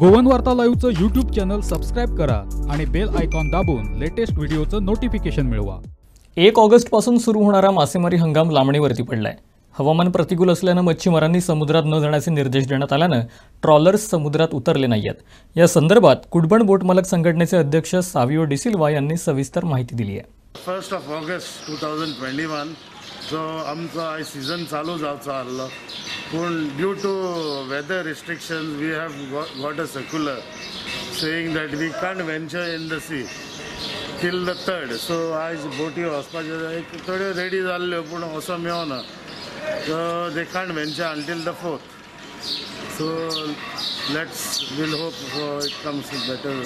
गोवन वार्ता लाईव्हचं YouTube channel subscribe करा आणि बेल आयकॉन दाबून लेटेस्ट व्हिडिओचं नोटिफिकेशन मिळवा. एक ऑगस्टपासून सुरू होणारा मासेमारी हंगाम लांबणीवरती पडलाय. हवामान प्रतिकूल असल्यानं मच्छीमारांनी समुद्रात न जाण्याचे निर्देश देण्यात आल्यानं ट्रॉलर्स समुद्रात उतरले नाहीयेत. या संदर्भात कुडबण बोट मालक संघटनेचे अध्यक्ष साविओ डिसिल्वा यांनी सविस्तर माहिती दिली आहे. First of August two thousand twenty one so आमचो सीझन चालू जावचो आहलो पण due to weather restriction we have got a circular saying that we can't venture in the sea till the third so आज बोटी वचपाचे थोड्यो रेडी जाल्ल्यो पूण असो मेळना so they can't venture until the fourth so let's will hope it comes better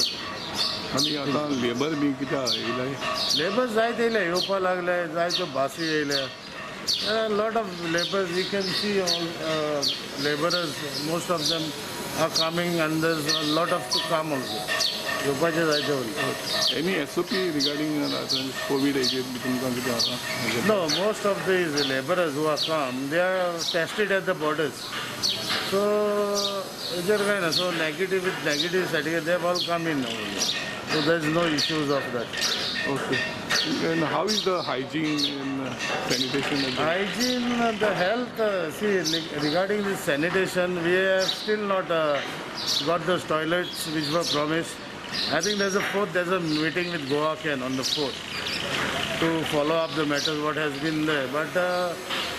आनी आता लेबर बी किती येयलाय लेबर जायत येयले येवपा लागले जायत्यो भासी येयल्या बासी येयले lot of labours you can see all labourers most of them are coming and there lot of to come also येवपाचे जायते उरले any S O P regarding Covid हेजेर बी तुमकां कितें आसा No, most of these laborers who are come, they are tested at the borders. So, हेजेर काय ना सो negative with negative certificate they all come in so there is no issues of that okay And how is the hygiene and sanitation? Hygiene, the health, uh, see, regarding the sanitation, we have still not uh, got those toilets which were promised. I think there's a fourth, there's a meeting with Goa Ken on the fourth to follow up the matter what has been there. But uh,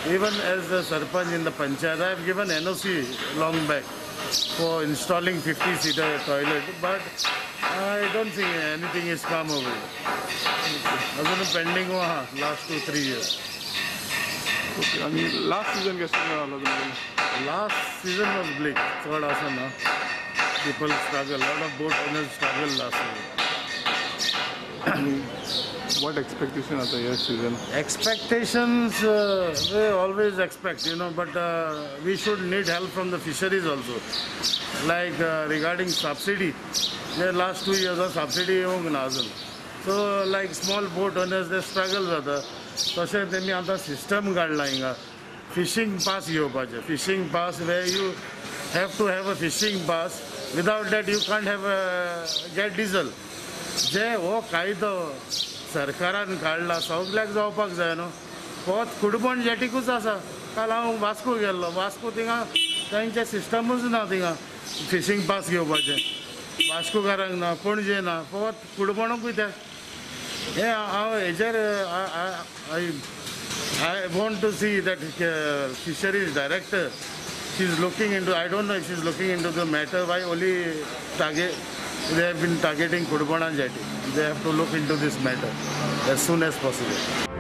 even as the Sarpanch in the Panchayat, I have given NOC long back. for installing 50 seater toilet, but I don't think anything is come over it. I've been pending for last two three years. Okay, and last season कैसे रहा लोगों के? Last season was bleak, third आसन na People struggle, a lot of boat owners struggle last season. आनी what expectation आतां ह्या season expectations uh, we always expect you know but uh, we should need help from the fisheries also like uh, regarding subsidy the last two years of subsidy येवंक ना अजून सो लायक small boat owners ते struggle जाता तशें तेमी आतां system काडला हिंगा फिशींग पास घेवपाचें fishing pass way you have to have a fishing pass without that you can't have gate diesel जे हो कायदो सरकारान काडला सगल्याक जावपाक जाय न्हू. होच कुडबण जेटीकूच आसा. काल हांव वास्को गेल्लो. वास्को थिंगा तांचें सिस्टमूच ना थिंगा फिशींग पास घेवपाचें. वास्कोकारांक ना पणजे ना. फोत कुडबणूकूय ते हे हांव हेजेर I I want to see that fisheries director she is looking in to I don't know she is looking in to the matter why only target they have been targeting Kudbana jetty They have to look into this matter as soon as possible.